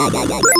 ガガガガ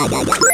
Bye, bye, bye.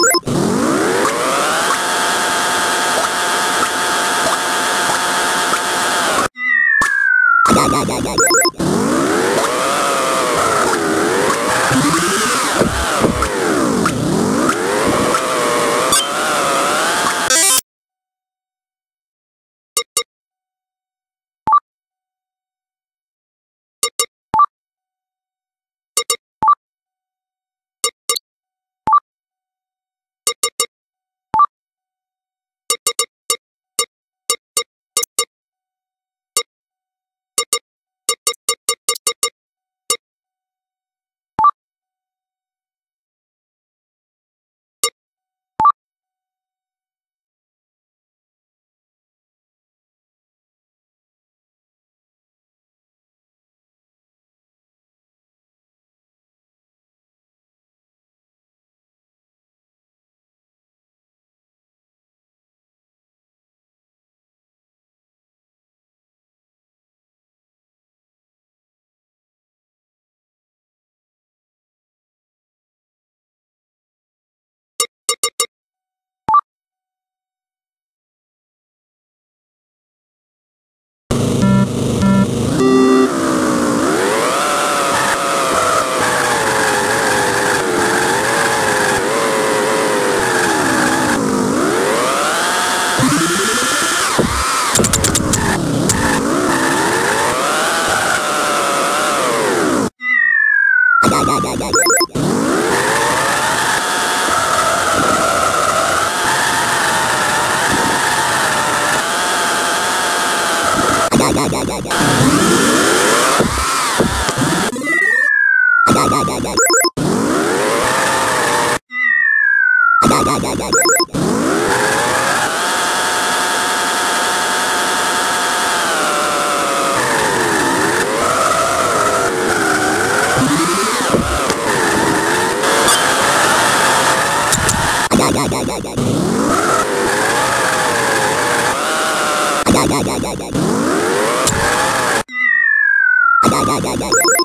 だだだだ